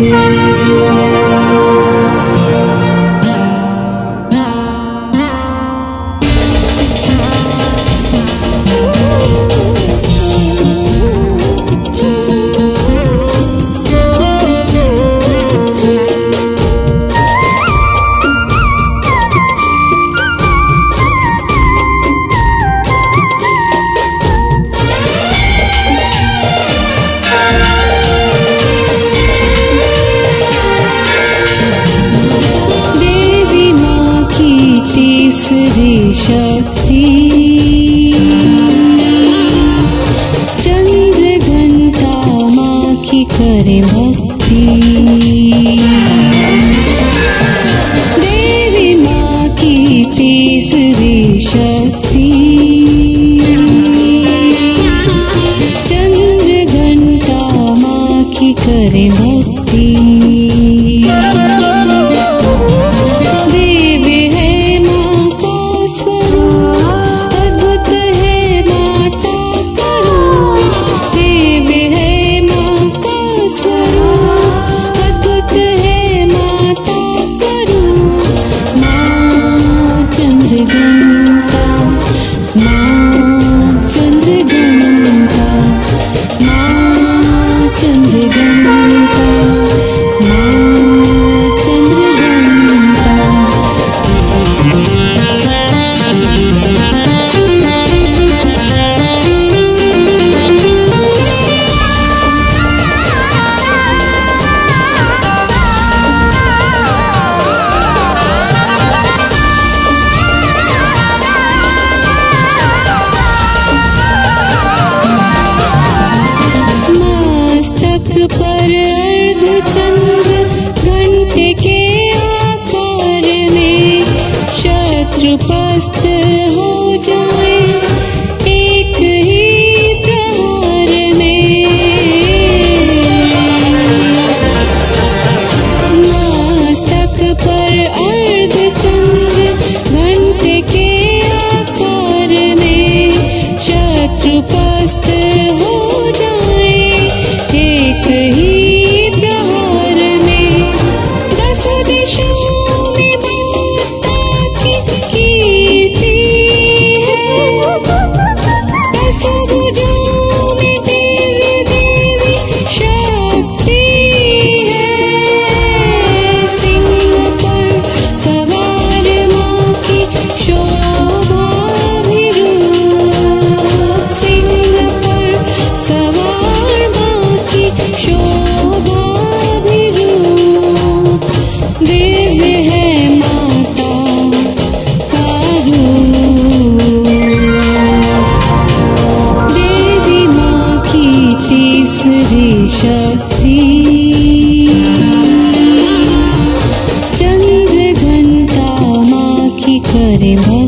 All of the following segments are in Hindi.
Yeah. करे भक्ति देवी माँ की तीसरी शक्ति। चंद्र घंटा माँ की करे भक्ति surprise to hold. तेरे में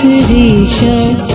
tradition.